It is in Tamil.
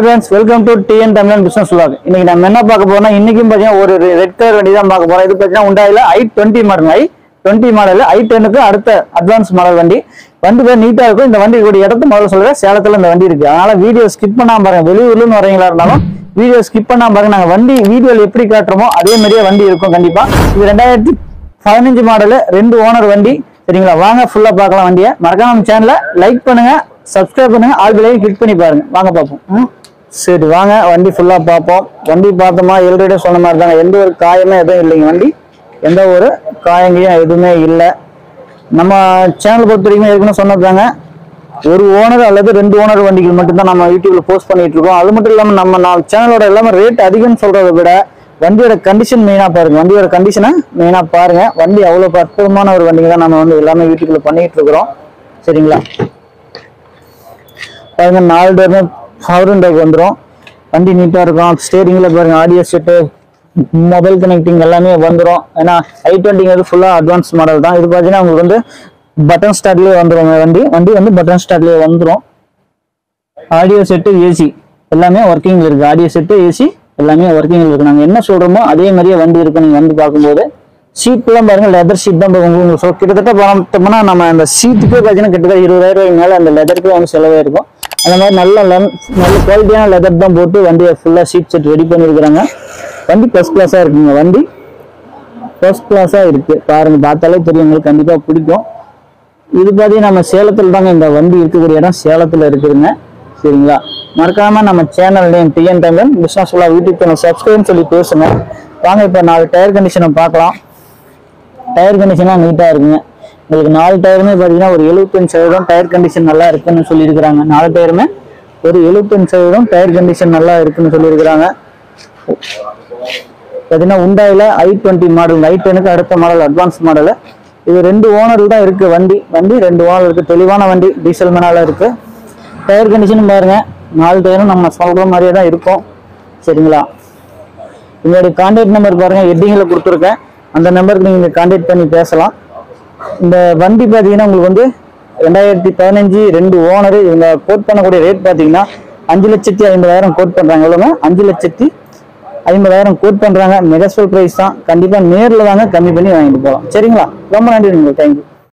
Friends welcome to TN Tamizhan business vlog. இன்னைக்கு நம்ம என்ன பார்க்க போறோம்னா இன்னைக்கும் பார்த்தீங்கன்னா ஒரு ரெட் கலர் வண்டி தான் பார்க்க போறோம். இது பார்த்தீங்கன்னா உண்டாயில i twenty model i twenty model i டென்னுக்கு அடுத்த அட்வான்ஸ் மாடல் வண்டி. வண்டி பேர் நீட்டா இருக்கும். இந்த வண்டி கூடிய இடத்து முதல்ல சொல்றேன். சேலத்துல இந்த வண்டி இருக்கு. அதனால வீடியோ ஸ்கிப் பண்ணாம பாருங்க. வெளியூர்லன்னு வரீங்களா இருந்தாலும் வீடியோ ஸ்கிப் பண்ணாம பாருங்க. நாங்க வண்டி வீடியோல எப்படி காட்டுறோமோ அதே மாதிரியே வண்டி இருக்கும் கண்டிப்பா. இது ரெண்டாயிரத்தி பதினஞ்சு மாடலு ரெண்டு ஓனர் வண்டி. சரிங்களா? வாங்க ஃபுல்லா பார்க்கலாம் வண்டியை. மறக்காம நம்ம சேனலை லைக் பண்ணுங்க சப்ஸ்கிரைப் பண்ணுங்க. ஆல் பிள்ளையும் கிளிக் பண்ணி பாருங்க. வாங்க பார்ப்போம். ம். சரி வாங்க வண்டி ஃபுல்லாக பார்ப்போம். வண்டி பார்த்தோமா எல்ரெடி சொன்ன மாதிரி தாங்க. எந்த ஒரு காயமே எதுவும் இல்லைங்க வண்டி. எந்த ஒரு காயங்களையும் எதுவுமே இல்லை. நம்ம சேனல் பொறுத்த வரைக்கும் ஏற்கனவே சொன்னதாங்க ஒரு ஓனர் அல்லது ரெண்டு ஓனர் வண்டிகள் மட்டும்தான் நம்ம யூடியூப்ல போஸ்ட் பண்ணிட்டு இருக்கோம். அது மட்டும் இல்லாமல் நம்ம நான் சேனலோட எல்லாமே ரேட் அதிகம்னு சொல்கிறத விட வண்டியோட கண்டிஷன் மெயினாக பாருங்க. வண்டியோட கண்டிஷனை மெயினாக பாருங்க. வண்டி அவ்வளோ அற்புதமான ஒரு வண்டிங்க தான் நம்ம வந்து எல்லாமே யூடியூப்ல பண்ணிட்டு இருக்கிறோம். சரிங்களா? பாருங்க நாலு டோருமே பவர் டேக் வந்துடும் வண்டி நீட்டாக இருக்கும். ஸ்டேரிங்கில் பாருங்கள் ஆடியோ செட்டு மொபைல் கனெக்டிங் எல்லாமே வந்துடும் ஏன்னா ஐ டுவெண்ட்டிங்கிறது ஃபுல்லாக அட்வான்ஸ் மாடல் தான். இது பார்த்தீங்கன்னா உங்களுக்கு வந்து பட்டன் ஸ்டார்ட்லேயே வந்துடும் வண்டி வண்டி வந்து பட்டன் ஸ்டார்ட்லேயே வந்துடும் ஆடியோ செட்டு ஏசி எல்லாமே ஒர்க்கிங்கில் இருக்குது ஆடியோ செட்டு ஏசி எல்லாமே ஒர்க்கிங்கில் இருக்குது நாங்கள் என்ன சொல்கிறோமோ அதே மாதிரியே வண்டி இருக்குது நீங்கள் வந்து பார்க்கும்போது சீட்லாம் பாருங்கள் லெதர் சீட் தான் உங்களுக்கு கிட்டத்தட்ட பார்த்தோம்னா நம்ம அந்த சீட்டுக்கே பார்த்தீங்கன்னா கிட்டத்தட்ட இருபதாயிரம் ரூபாய்க்கு மேலே அந்த லெதருக்கே வந்து செலவாயிருக்கும் அந்த மாதிரி நல்ல நல்ல குவாலிட்டியான லெதர் தான் போட்டு வண்டியை ஃபுல்லாக சீட் செட் ரெடி பண்ணியிருக்கிறாங்க. வண்டி ஃபர்ஸ்ட் கிளாஸாக இருக்குங்க. வண்டி ஃபஸ்ட் கிளாஸாக இருக்குது பாருங்க பார்த்தாலே தெரியும். உங்களுக்கு கண்டிப்பாக பிடிக்கும். இது பார்த்தீங்கன்னா நம்ம சேலத்தில் தாங்க இந்த வண்டி இருக்கக்கூடிய இடம். சேலத்தில் இருக்குதுங்க. சரிங்களா? மறக்காமல் நம்ம சேனல் நேம் டிஎன் தங்கன். பிஸ்னஸ் ஃபுல்லாக யூடியூப் சேனல் சப்ஸ்கிரைப்னு சொல்லி பேசுங்க. வாங்க இப்போ நாலு டயர் கண்டிஷனை பார்க்கலாம். டயர் கண்டிஷனாக நீட்டாக இருக்குங்க. உங்களுக்கு நாலு டயருமே பார்த்தீங்கன்னா ஒரு எழுபத்தஞ்சு சதவீதம் டயர் கண்டிஷன் நல்லா இருக்குன்னு சொல்லியிருக்கிறாங்க. நாலு டயருமே ஒரு எழுபத்தஞ்சு சதவீதம் டயர் கண்டிஷன் நல்லா இருக்குன்னு சொல்லியிருக்கிறாங்க. பார்த்தீங்கன்னா உண்டாயில ஐ டுவெண்ட்டி மாடல் ஐ டெனுக்கு அடுத்த மாடல் அட்வான்ஸ் மாடல் இது ரெண்டு ஓனர் தான் இருக்கு வண்டி. வண்டி ரெண்டு ஓனர் இருக்கு. தெளிவான வண்டி டீசல் மேனால இருக்கு. டயர் கண்டிஷனும் பாருங்க. நாலு டயரும் நம்ம சொல்ற மாதிரியே தான் இருக்கும். சரிங்களா? உங்களுடைய கான்டாக்ட் நம்பர் பாருங்க. ஹெட்டிங்கில் கொடுத்துருக்கேன். அந்த நம்பருக்கு நீங்கள் கான்டாக்ட் பண்ணி பேசலாம். இந்த வண்டி பார்த்தீங்கன்னா உங்களுக்கு வந்து ரெண்டாயிரத்தி பதினஞ்சு ரெண்டு ஓனர் இவங்க கோட் பண்ணக்கூடிய ரேட் பார்த்தீங்கன்னா அஞ்சு லட்சத்தி ஐம்பதாயிரம் கோட் பண்ணுறாங்க எவ்வளோங்க அஞ்சு லட்சத்தி ஐம்பதாயிரம் கோட் பண்ணுறாங்க மெகசோல் ப்ரைஸ் தான். கண்டிப்பாக நேரில் தாங்க கம்மி பண்ணி வாங்கிட்டு போகலாம். சரிங்களா? ரொம்ப நன்றி உங்களுக்கு. தேங்க்யூ